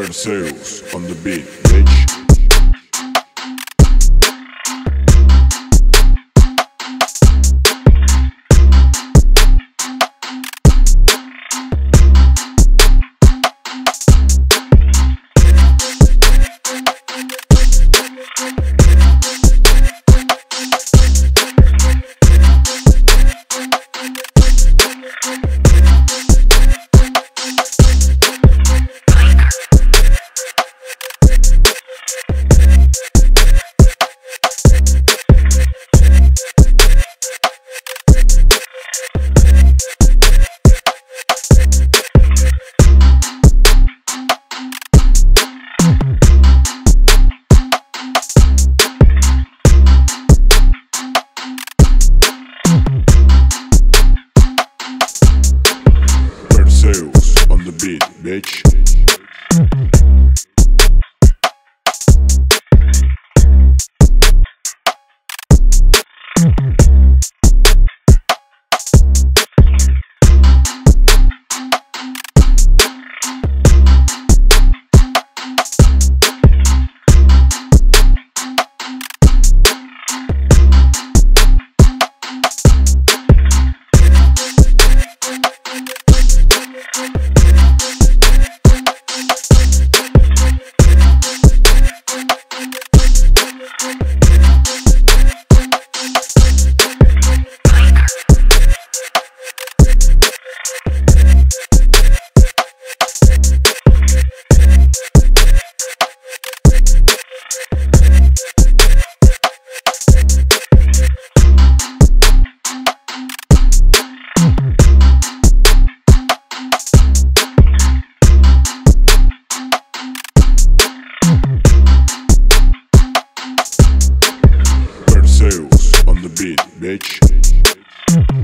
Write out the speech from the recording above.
Perseus on the beat, bitch. sales on the beat, bitch.